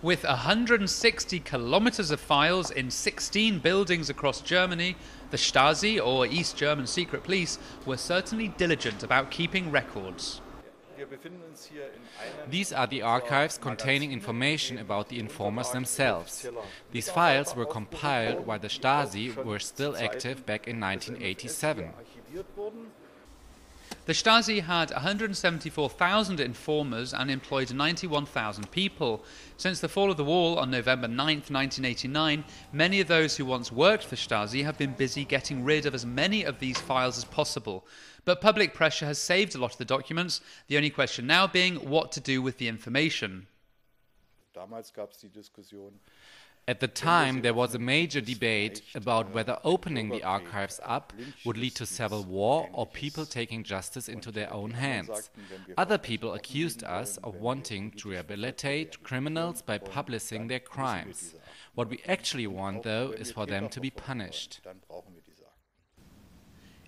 With 160 kilometers of files in 16 buildings across Germany, the Stasi, or East German secret police, were certainly diligent about keeping records. These are the archives containing information about the informers themselves. These files were compiled while the Stasi were still active back in 1987. The Stasi had 174,000 informers and employed 91,000 people. Since the fall of the wall on November 9, 1989, many of those who once worked for Stasi have been busy getting rid of as many of these files as possible. But public pressure has saved a lot of the documents, the only question now being what to do with the information. At the time, there was a major debate about whether opening the archives up would lead to civil war or people taking justice into their own hands. Other people accused us of wanting to rehabilitate criminals by publishing their crimes. What we actually want, though, is for them to be punished.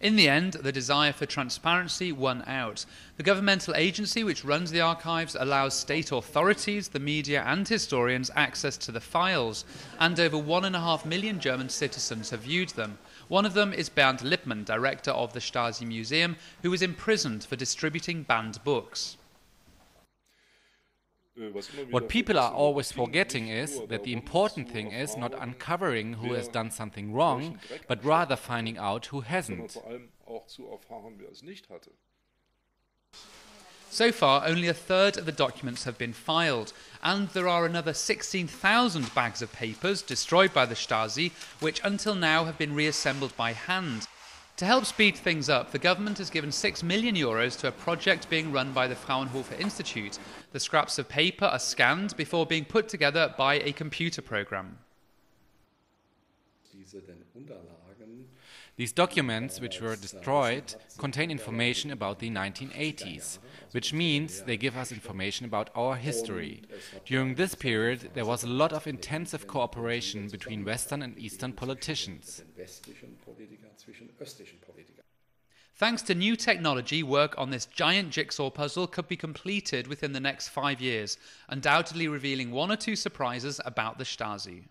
In the end, the desire for transparency won out. The governmental agency which runs the archives allows state authorities, the media, and historians access to the files, and over one and a half million German citizens have viewed them. One of them is Bernd Lippmann, director of the Stasi Museum, who was imprisoned for distributing banned books. What people are always forgetting is that the important thing is not uncovering who has done something wrong, but rather finding out who hasn't. So far, only a third of the documents have been filed, and there are another 16,000 bags of papers destroyed by the Stasi, which until now have been reassembled by hand. To help speed things up, the government has given 6 million euros to a project being run by the Fraunhofer Institute. The scraps of paper are scanned before being put together by a computer program. These documents, which were destroyed, contain information about the 1980s, which means they give us information about our history. During this period, there was a lot of intensive cooperation between Western and Eastern politicians. Thanks to new technology, work on this giant jigsaw puzzle could be completed within the next five years, undoubtedly revealing one or two surprises about the Stasi.